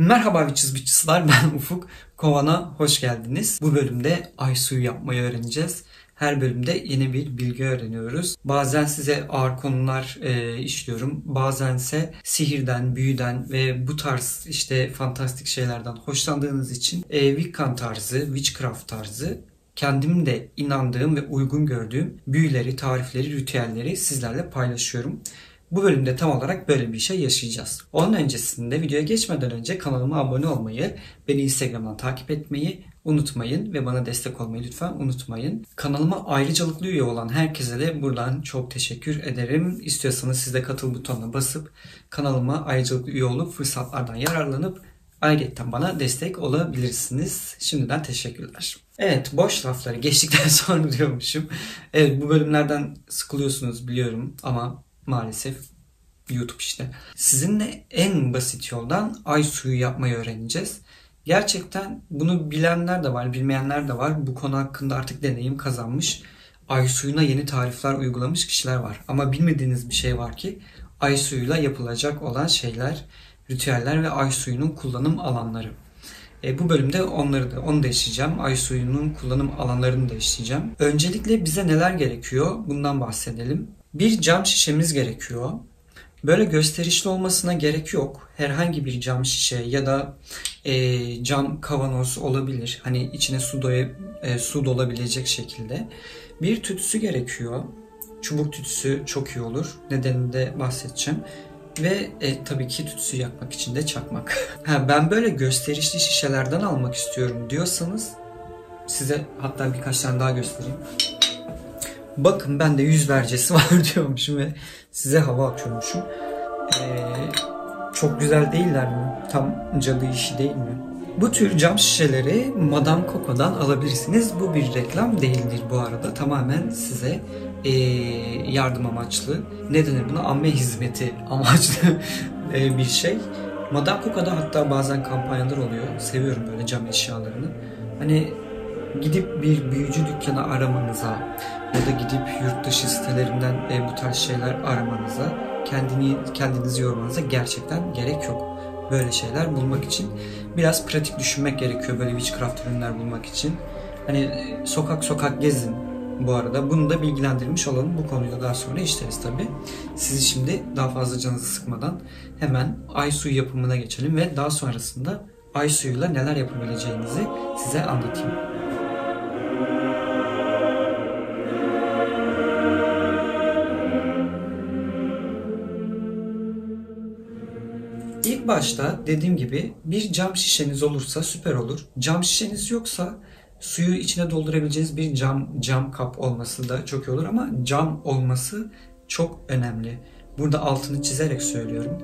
Merhaba Witches Witches'lar ben Ufuk. Kovan'a hoş geldiniz. Bu bölümde ay suyu yapmayı öğreneceğiz. Her bölümde yeni bir bilgi öğreniyoruz. Bazen size ağır konular e, işliyorum. Bazense sihirden, büyüden ve bu tarz işte fantastik şeylerden hoşlandığınız için e, Wiccan tarzı, Witchcraft tarzı kendim de inandığım ve uygun gördüğüm büyüleri, tarifleri, ritüelleri sizlerle paylaşıyorum. Bu bölümde tam olarak böyle bir şey yaşayacağız. Onun öncesinde videoya geçmeden önce kanalıma abone olmayı, beni Instagram'dan takip etmeyi unutmayın ve bana destek olmayı lütfen unutmayın. Kanalıma ayrıcalıklı üye olan herkese de buradan çok teşekkür ederim. İstiyorsanız siz de katıl butonuna basıp kanalıma ayrıcalıklı üye olup fırsatlardan yararlanıp ayrıca bana destek olabilirsiniz. Şimdiden teşekkürler. Evet boş lafları geçtikten sonra diyormuşum. Evet bu bölümlerden sıkılıyorsunuz biliyorum ama maalesef YouTube işte. Sizinle en basit yoldan ay suyu yapmayı öğreneceğiz. Gerçekten bunu bilenler de var, bilmeyenler de var. Bu konu hakkında artık deneyim kazanmış. Ay suyuna yeni tarifler uygulamış kişiler var. Ama bilmediğiniz bir şey var ki ay suyuyla yapılacak olan şeyler, ritüeller ve ay suyunun kullanım alanları. E, bu bölümde onları da onu da işleyeceğim. Ay suyunun kullanım alanlarını da işleyeceğim. Öncelikle bize neler gerekiyor? Bundan bahsedelim. Bir cam şişemiz gerekiyor. Böyle gösterişli olmasına gerek yok. Herhangi bir cam şişe ya da e, cam kavanoz olabilir. Hani içine su, doya, e, su dolabilecek şekilde. Bir tütsü gerekiyor. Çubuk tütsü çok iyi olur. Nedenini de bahsedeceğim. Ve e, tabii ki tütsü yakmak için de çakmak. ha, ben böyle gösterişli şişelerden almak istiyorum diyorsanız size hatta birkaç tane daha göstereyim. Bakın ben de yüz vercesi var diyormuşum ve size hava atıyormuşum. Ee, çok güzel değiller mi? Tam cadı işi değil mi? Bu tür cam şişeleri Madame Coco'dan alabilirsiniz. Bu bir reklam değildir bu arada. Tamamen size e, yardım amaçlı. Ne denir buna? Amme hizmeti amaçlı e, bir şey. Madame Coco'da hatta bazen kampanyalar oluyor. Seviyorum böyle cam eşyalarını. Hani gidip bir büyücü dükkanı aramanıza ya da gidip yurt dışı sitelerinden e, bu tarz şeyler aramanıza, kendini kendinizi yormanıza gerçekten gerek yok. Böyle şeyler bulmak için biraz pratik düşünmek gerekiyor böyle witchcraft ürünler bulmak için. Hani e, sokak sokak gezin bu arada. Bunu da bilgilendirmiş olalım. Bu konuyu da daha sonra işleriz tabi. Sizi şimdi daha fazla canınızı sıkmadan hemen ay suyu yapımına geçelim ve daha sonrasında ay suyuyla neler yapabileceğinizi size anlatayım. Başta dediğim gibi bir cam şişeniz olursa süper olur. Cam şişeniz yoksa suyu içine doldurabileceğiniz bir cam cam kap olması da çok iyi olur ama cam olması çok önemli. Burada altını çizerek söylüyorum.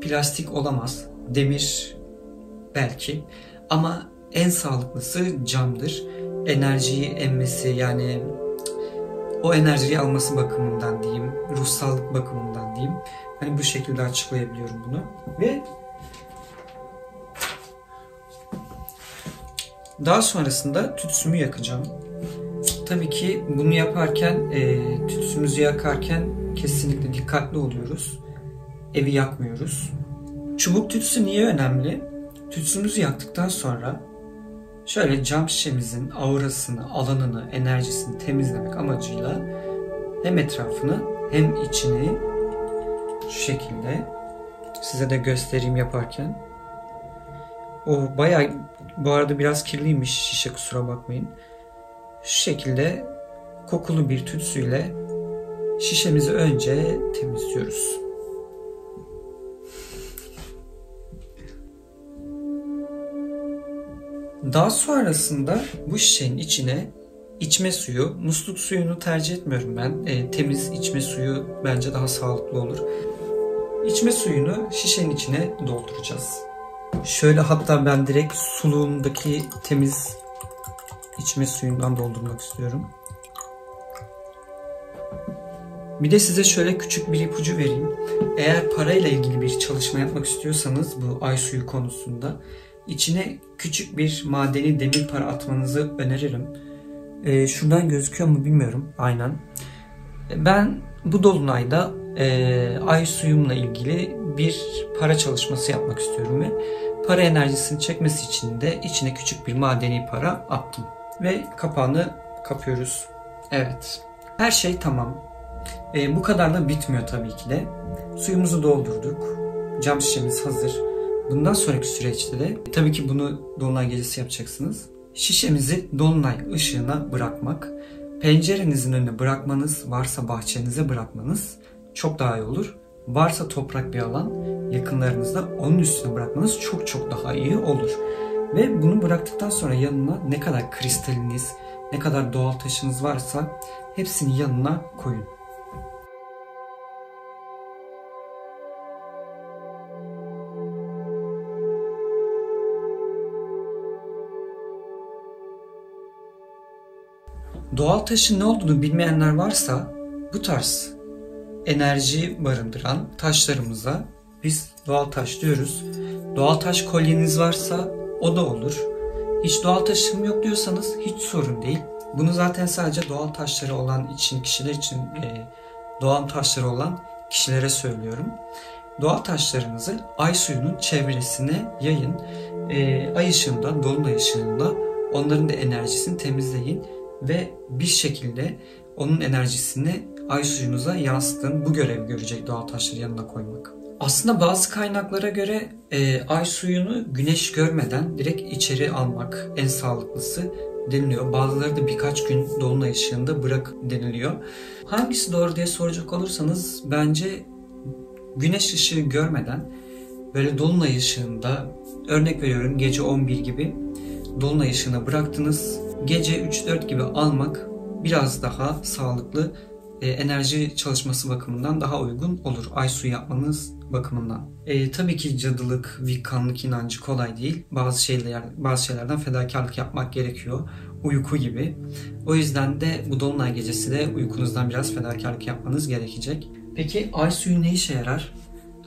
Plastik olamaz. Demir belki ama en sağlıklısı camdır. Enerjiyi emmesi yani o enerjiyi alması bakımından diyeyim, ruhsallık bakımından diyeyim. Hani bu şekilde açıklayabiliyorum bunu. Ve daha sonrasında tütsümü yakacağım. Tabii ki bunu yaparken, e, tütsümüzü yakarken kesinlikle dikkatli oluyoruz. Evi yakmıyoruz. Çubuk tütsü niye önemli? Tütsümüzü yaktıktan sonra şöyle cam şişemizin aurasını, alanını, enerjisini temizlemek amacıyla hem etrafını hem içini şu şekilde size de göstereyim yaparken. O bayağı bu arada biraz kirliymiş şişe kusura bakmayın. Şu şekilde kokulu bir tütsüyle şişemizi önce temizliyoruz. Daha sonrasında bu şişenin içine içme suyu, musluk suyunu tercih etmiyorum ben. E, temiz içme suyu bence daha sağlıklı olur. İçme suyunu şişenin içine dolduracağız. Şöyle hatta ben direkt suluğundaki temiz içme suyundan doldurmak istiyorum. Bir de size şöyle küçük bir ipucu vereyim. Eğer parayla ilgili bir çalışma yapmak istiyorsanız bu ay suyu konusunda içine küçük bir madeni demir para atmanızı öneririm. Ee, şuradan gözüküyor mu bilmiyorum. Aynen. Ben bu dolunayda e, ay suyumla ilgili bir para çalışması yapmak istiyorum ve Para enerjisini çekmesi için de içine küçük bir madeni para attım. Ve kapağını kapıyoruz. Evet. Her şey tamam. E, bu kadar da bitmiyor tabii ki de. Suyumuzu doldurduk. Cam şişemiz hazır. Bundan sonraki süreçte de tabii ki bunu dolunay gecesi yapacaksınız. Şişemizi dolunay ışığına bırakmak. Pencerenizin önüne bırakmanız, varsa bahçenize bırakmanız çok daha iyi olur. Varsa toprak bir alan yakınlarınızda onun üstüne bırakmanız çok çok daha iyi olur. Ve bunu bıraktıktan sonra yanına ne kadar kristaliniz, ne kadar doğal taşınız varsa hepsini yanına koyun. Doğal taşın ne olduğunu bilmeyenler varsa bu tarz enerji barındıran taşlarımıza biz doğal taş diyoruz. Doğal taş kolyeniz varsa o da olur. Hiç doğal taşım yok diyorsanız hiç sorun değil. Bunu zaten sadece doğal taşları olan için kişiler için e, doğal taşları olan kişilere söylüyorum. Doğal taşlarınızı ay suyunun çevresine yayın. E, ay ışığında, dolunay ışığında onların da enerjisini temizleyin ve bir şekilde onun enerjisini ay suyunuza yansıtın. Bu görevi görecek doğal taşları yanına koymak. Aslında bazı kaynaklara göre e, ay suyunu güneş görmeden direkt içeri almak en sağlıklısı deniliyor. Bazıları da birkaç gün dolunay ışığında bırak deniliyor. Hangisi doğru diye soracak olursanız bence güneş ışığı görmeden böyle dolunay ışığında örnek veriyorum gece 11 gibi dolunay ışığına bıraktınız. Gece 3-4 gibi almak biraz daha sağlıklı enerji çalışması bakımından daha uygun olur. Ay suyu yapmanız bakımından. E, tabii ki cadılık, vikkanlık inancı kolay değil. Bazı şeyler, bazı şeylerden fedakarlık yapmak gerekiyor. Uyku gibi. O yüzden de bu dolunay gecesi de uykunuzdan biraz fedakarlık yapmanız gerekecek. Peki ay suyu ne işe yarar?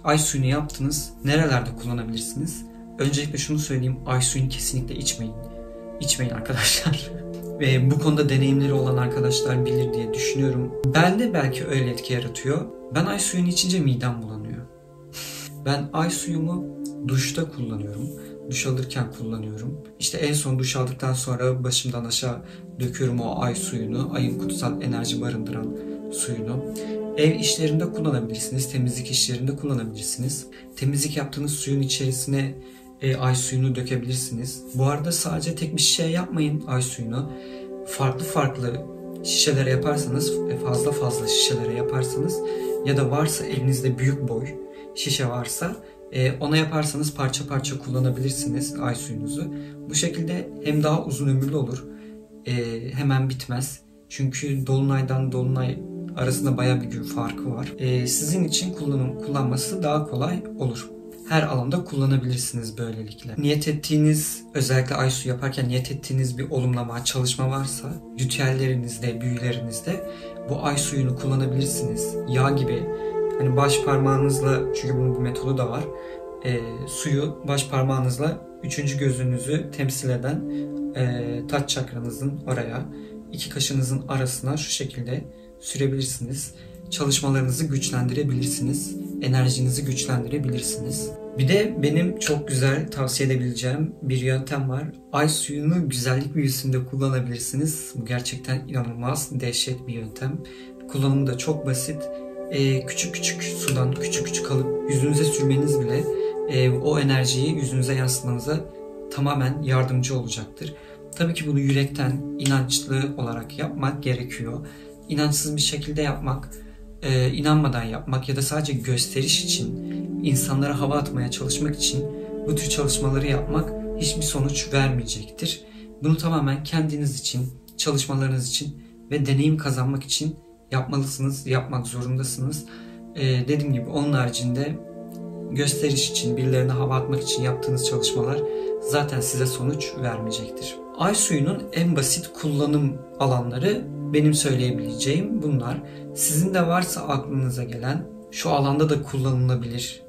Ay suyunu yaptınız. Nerelerde kullanabilirsiniz? Öncelikle şunu söyleyeyim. Ay suyunu kesinlikle içmeyin. İçmeyin arkadaşlar. Ve bu konuda deneyimleri olan arkadaşlar bilir diye düşünüyorum. Bende belki öyle etki yaratıyor. Ben ay suyunu içince midem bulanıyor. Ben ay suyumu duşta kullanıyorum. Duş alırken kullanıyorum. İşte en son duş aldıktan sonra başımdan aşağı döküyorum o ay suyunu. Ayın kutsal enerji barındıran suyunu. Ev işlerinde kullanabilirsiniz. Temizlik işlerinde kullanabilirsiniz. Temizlik yaptığınız suyun içerisine e, ay suyunu dökebilirsiniz. Bu arada sadece tek bir şişe yapmayın ay suyunu. Farklı farklı şişelere yaparsanız, e, fazla fazla şişelere yaparsanız ya da varsa elinizde büyük boy şişe varsa e, ona yaparsanız parça parça kullanabilirsiniz ay suyunuzu. Bu şekilde hem daha uzun ömürlü olur, e, hemen bitmez. Çünkü dolunaydan dolunay arasında baya bir gün farkı var. E, sizin için kullanım kullanması daha kolay olur her alanda kullanabilirsiniz böylelikle. Niyet ettiğiniz, özellikle ay su yaparken niyet ettiğiniz bir olumlama, çalışma varsa ritüellerinizde, büyülerinizde bu ay suyunu kullanabilirsiniz. Yağ gibi hani baş parmağınızla çünkü bunun bir metodu da var. E, suyu baş parmağınızla üçüncü gözünüzü temsil eden e, taç çakranızın oraya iki kaşınızın arasına şu şekilde sürebilirsiniz çalışmalarınızı güçlendirebilirsiniz. Enerjinizi güçlendirebilirsiniz. Bir de benim çok güzel tavsiye edebileceğim bir yöntem var. Ay suyunu güzellik büyüsünde kullanabilirsiniz. Bu gerçekten inanılmaz dehşet bir yöntem. Kullanımı da çok basit. Ee, küçük küçük sudan küçük küçük alıp yüzünüze sürmeniz bile e, o enerjiyi yüzünüze yansıtmanıza tamamen yardımcı olacaktır. Tabii ki bunu yürekten, inançlı olarak yapmak gerekiyor. İnançsız bir şekilde yapmak e, inanmadan yapmak ya da sadece gösteriş için, insanlara hava atmaya çalışmak için bu tür çalışmaları yapmak hiçbir sonuç vermeyecektir. Bunu tamamen kendiniz için, çalışmalarınız için ve deneyim kazanmak için yapmalısınız, yapmak zorundasınız. Ee, dediğim gibi onun haricinde gösteriş için, birilerine hava atmak için yaptığınız çalışmalar zaten size sonuç vermeyecektir. Ay suyunun en basit kullanım alanları benim söyleyebileceğim bunlar. Sizin de varsa aklınıza gelen şu alanda da kullanılabilir,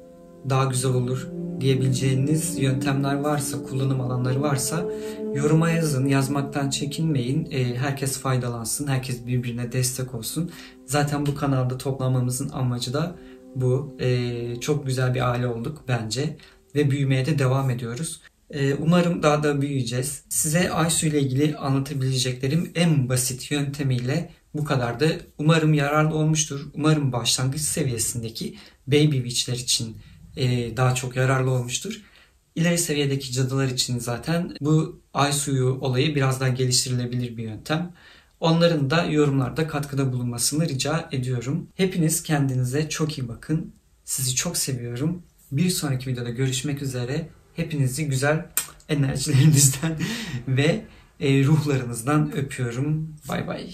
daha güzel olur diyebileceğiniz yöntemler varsa, kullanım alanları varsa yoruma yazın, yazmaktan çekinmeyin. E, herkes faydalansın, herkes birbirine destek olsun. Zaten bu kanalda toplamamızın amacı da bu. E, çok güzel bir aile olduk bence. ve büyümeye de devam ediyoruz. Ee, umarım daha da büyüyeceğiz. Size Aysu ile ilgili anlatabileceklerim en basit yöntemiyle bu kadardı. Umarım yararlı olmuştur. Umarım başlangıç seviyesindeki Baby Witch'ler için e, daha çok yararlı olmuştur. İleri seviyedeki cadılar için zaten bu ay suyu olayı biraz daha geliştirilebilir bir yöntem. Onların da yorumlarda katkıda bulunmasını rica ediyorum. Hepiniz kendinize çok iyi bakın. Sizi çok seviyorum. Bir sonraki videoda görüşmek üzere. Hepinizi güzel enerjilerinizden ve e, ruhlarınızdan öpüyorum. Bay bay.